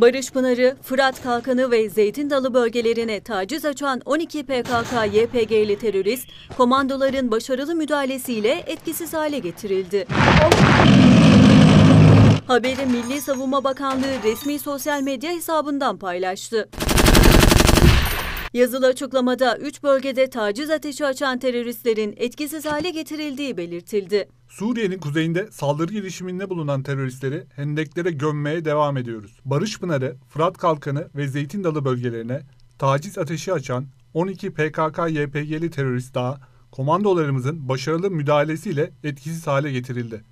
Barış Pınarı, Fırat Kalkanı ve Zeytin Dalı bölgelerine taciz açan 12 PKK-YPG'li terörist, komandoların başarılı müdahalesiyle etkisiz hale getirildi. Haberi Milli Savunma Bakanlığı resmi sosyal medya hesabından paylaştı. Yazılı açıklamada 3 bölgede taciz ateşi açan teröristlerin etkisiz hale getirildiği belirtildi. Suriye'nin kuzeyinde saldırı girişiminde bulunan teröristleri hendeklere gömmeye devam ediyoruz. Barış Pınarı, Fırat Kalkanı ve Zeytin Dalı bölgelerine taciz ateşi açan 12 PKK-YPG'li terörist daha komandolarımızın başarılı müdahalesiyle etkisiz hale getirildi.